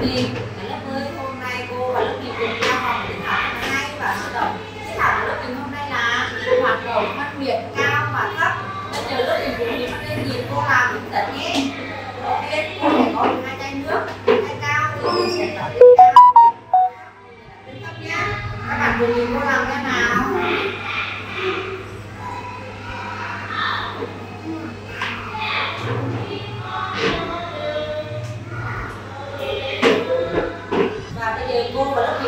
Tuyền Cả lớp mới hôm nay cô và lớp Tuyền cùng nhau học tiết học thứ hai và sơ động. Tiết học của lớp mình hôm nay là hoạt động phân biệt cao và thấp. Bây giờ lớp mình cùng nhìn lên nhìn cô làm hướng dẫn nhé. Đầu tiên cô sẽ có hai chai nước. Hai cao thì mình sẽ đặt lên cao. Lên thấp nhá Các bạn cùng nhìn cô làm nhé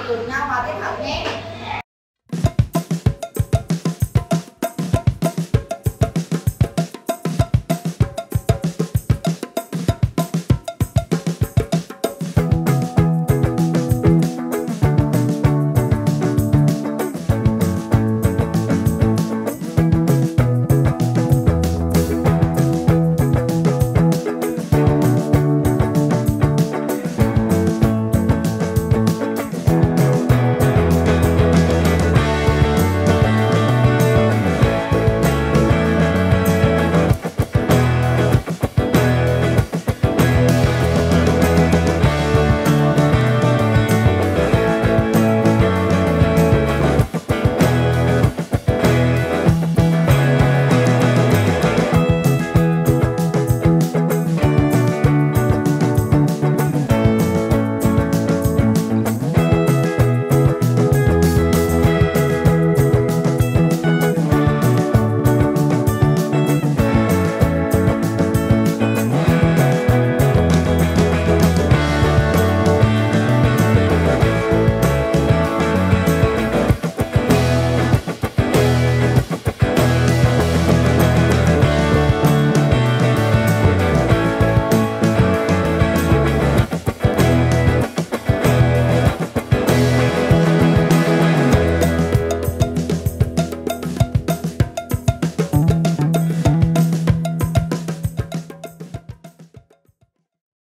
cùng nhau vào tiếp học nhé.